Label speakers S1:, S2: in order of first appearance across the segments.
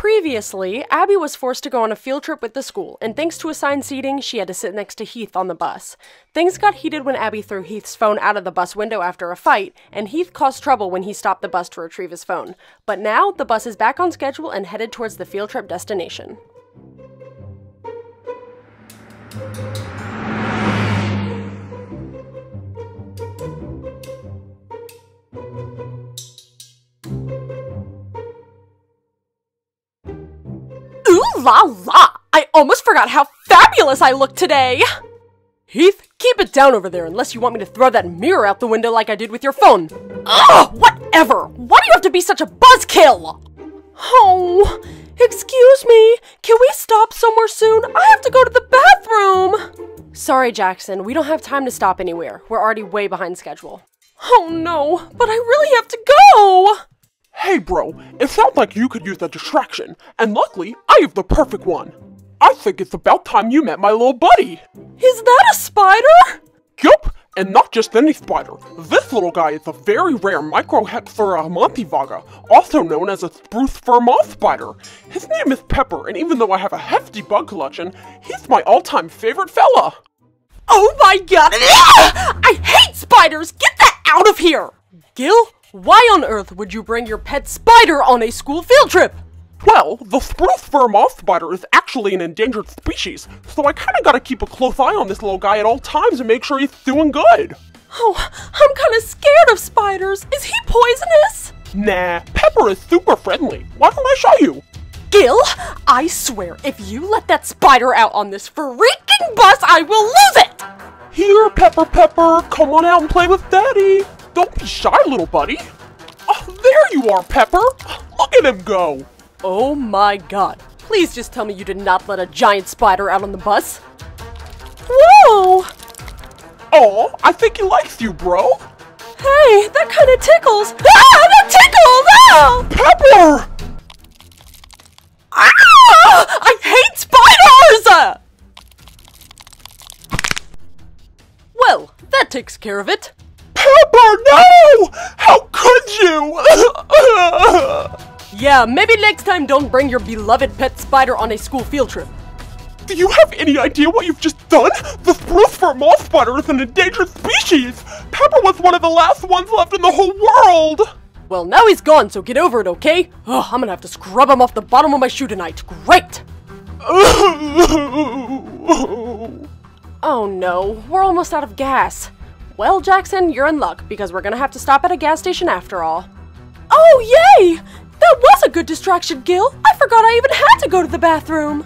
S1: Previously, Abby was forced to go on a field trip with the school, and thanks to assigned seating, she had to sit next to Heath on the bus. Things got heated when Abby threw Heath's phone out of the bus window after a fight, and Heath caused trouble when he stopped the bus to retrieve his phone. But now, the bus is back on schedule and headed towards the field trip destination. How fabulous I look today! Heath, keep it down over there unless you want me to throw that mirror out the window like I did with your phone. Ugh, whatever! Why do you have to be such a buzzkill? Oh, excuse me. Can we stop somewhere soon? I have to go to the bathroom. Sorry, Jackson. We don't have time to stop anywhere. We're already way behind schedule. Oh no, but I really have to go!
S2: Hey, bro, it sounds like you could use a distraction, and luckily, I have the perfect one. I think it's about time you met my little buddy.
S1: Is that a spider?
S2: Yup, and not just any spider. This little guy is a very rare Microhexura montivaga, also known as a spruce fir moss spider. His name is Pepper, and even though I have a hefty bug collection, he's my all-time favorite fella.
S1: Oh my god! I hate spiders! Get that out of here! Gil, why on earth would you bring your pet spider on a school field trip?
S2: Well, the spruce fir moss spider is actually an endangered species, so I kinda gotta keep a close eye on this little guy at all times and make sure he's doing good.
S1: Oh, I'm kinda scared of spiders. Is he poisonous?
S2: Nah, Pepper is super friendly. Why don't I show you?
S1: Gil, I swear, if you let that spider out on this freaking bus, I will lose it!
S2: Here, Pepper Pepper, come on out and play with Daddy. Don't be shy, little buddy. Oh, there you are, Pepper. Look at him go.
S1: Oh my god. Please just tell me you did not let a giant spider out on the bus. Whoa!
S2: Oh, I think he likes you, bro.
S1: Hey, that kind of tickles. Ah, that tickles! Ah!
S2: Pepper!
S1: Ah! I hate spiders! Well, that takes care of it.
S2: Pepper, no! How could you?
S1: Yeah, maybe next time don't bring your beloved pet spider on a school field trip.
S2: Do you have any idea what you've just done? The spruce fir moss spider is an endangered species! Pepper was one of the last ones left in the whole world!
S1: Well, now he's gone, so get over it, okay? Ugh, I'm gonna have to scrub him off the bottom of my shoe tonight. Great! Oh no, we're almost out of gas. Well, Jackson, you're in luck because we're gonna have to stop at a gas station after all. Oh, yay! That was a good distraction, Gil. I forgot I even had to go to the bathroom.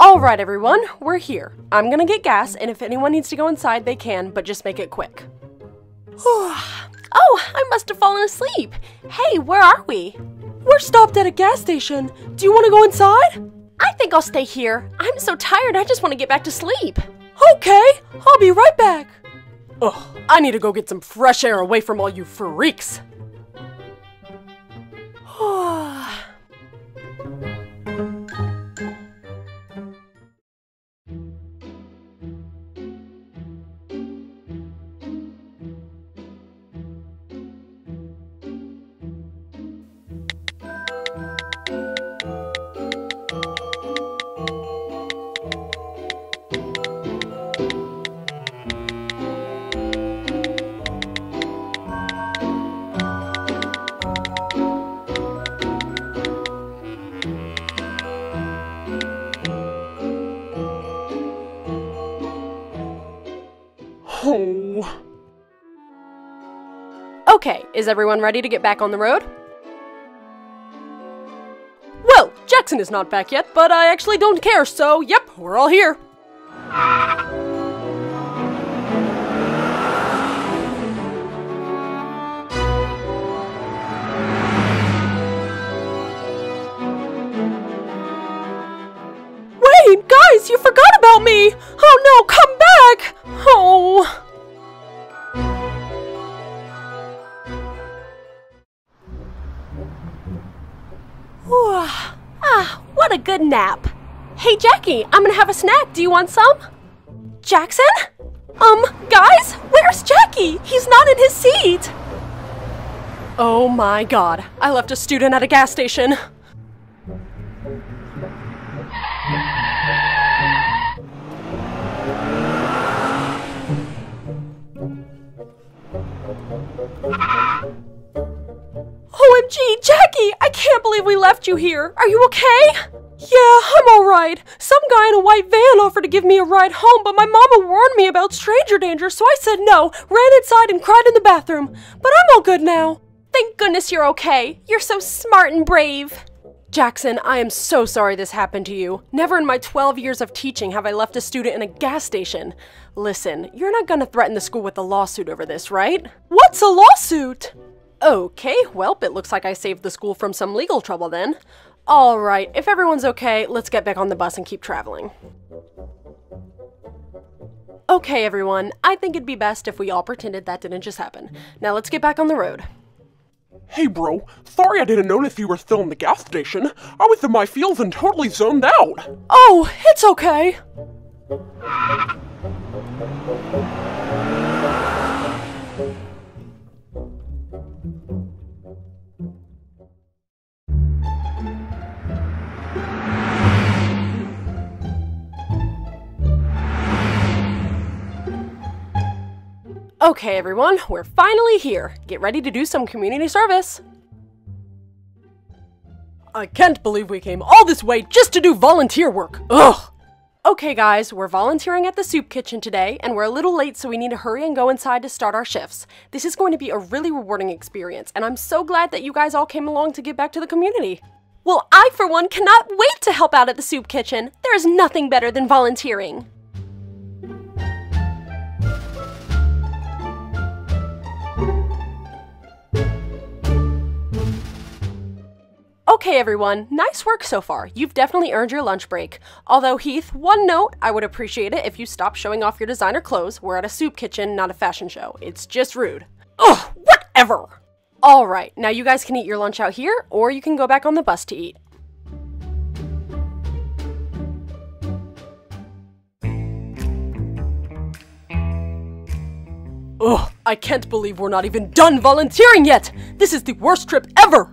S1: Alright, everyone, we're here. I'm gonna get gas, and if anyone needs to go inside, they can, but just make it quick. oh, I must have fallen asleep. Hey, where are we? We're stopped at a gas station. Do you want to go inside? I think I'll stay here. I'm so tired, I just want to get back to sleep. Okay, I'll be right back. Ugh, I need to go get some fresh air away from all you freaks.
S2: Oh.
S1: Okay, is everyone ready to get back on the road? Well, Jackson is not back yet, but I actually don't care, so yep, we're all here. Ah, what a good nap. Hey, Jackie, I'm gonna have a snack. Do you want some? Jackson? Um, guys, where's Jackie? He's not in his seat! Oh my god, I left a student at a gas station. OMG, Jackie! I can't believe left you here. Are you okay? Yeah, I'm alright. Some guy in a white van offered to give me a ride home, but my mama warned me about stranger danger, so I said no, ran inside, and cried in the bathroom. But I'm all good now. Thank goodness you're okay. You're so smart and brave. Jackson, I am so sorry this happened to you. Never in my 12 years of teaching have I left a student in a gas station. Listen, you're not gonna threaten the school with a lawsuit over this, right? What's a lawsuit? Okay, well, it looks like I saved the school from some legal trouble then. Alright, if everyone's okay, let's get back on the bus and keep traveling. Okay, everyone, I think it'd be best if we all pretended that didn't just happen. Now let's get back on the road.
S2: Hey bro, sorry I didn't notice you were still in the gas station. I was in my fields and totally zoned out.
S1: Oh, it's okay. Okay, everyone, we're finally here. Get ready to do some community service. I can't believe we came all this way just to do volunteer work. Ugh! Okay, guys, we're volunteering at the soup kitchen today, and we're a little late, so we need to hurry and go inside to start our shifts. This is going to be a really rewarding experience, and I'm so glad that you guys all came along to give back to the community. Well, I, for one, cannot wait to help out at the soup kitchen. There is nothing better than volunteering. Okay, everyone, nice work so far. You've definitely earned your lunch break. Although, Heath, one note I would appreciate it if you stopped showing off your designer clothes. We're at a soup kitchen, not a fashion show. It's just rude. Ugh, whatever! Alright, now you guys can eat your lunch out here, or you can go back on the bus to eat. Ugh, I can't believe we're not even done volunteering yet! This is the worst trip ever!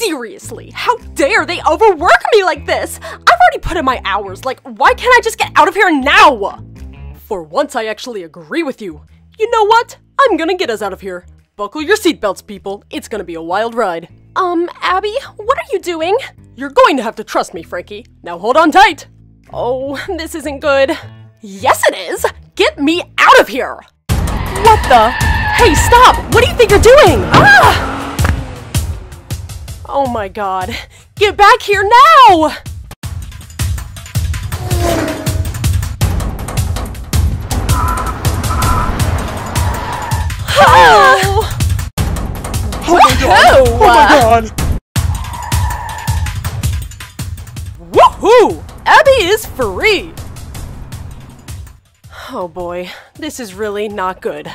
S1: Seriously, how dare they overwork me like this? I've already put in my hours, like, why can't I just get out of here now? For once, I actually agree with you. You know what? I'm gonna get us out of here. Buckle your seatbelts, people. It's gonna be a wild ride. Um, Abby, what are you doing? You're going to have to trust me, Frankie. Now hold on tight. Oh, this isn't good. Yes, it is! Get me out of here! What the? Hey, stop! What do you think you're doing? Ah! Oh my god. Get back here now! Oh!
S2: Oh my god! Oh my god!
S1: Woohoo! Abby is free! Oh boy, this is really not good.